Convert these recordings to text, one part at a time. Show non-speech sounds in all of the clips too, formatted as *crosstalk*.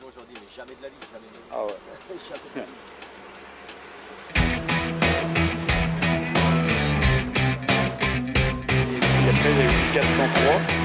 Dis, mais jamais de la vie, jamais de la vie. Ah ouais. *laughs* de après, a eu 403.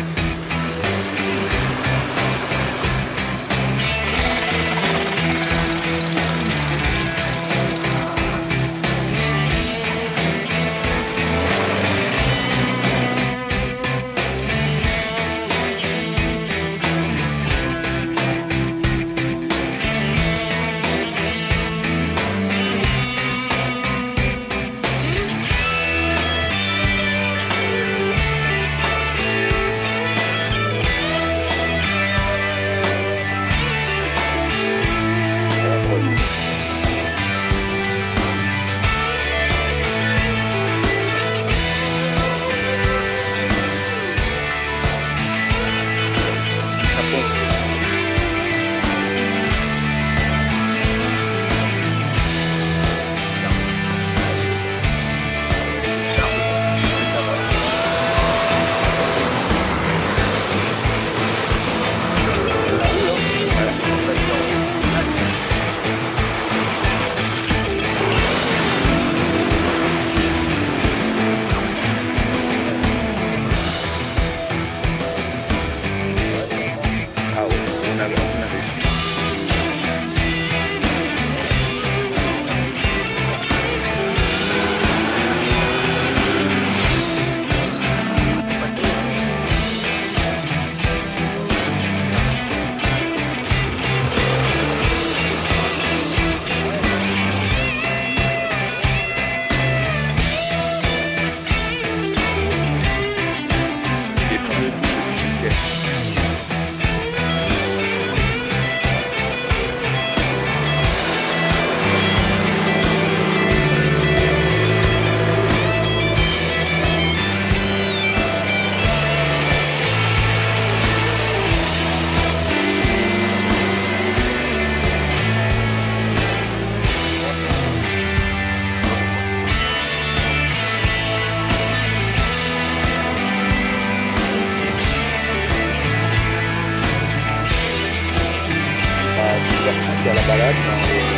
Yeah. la balade.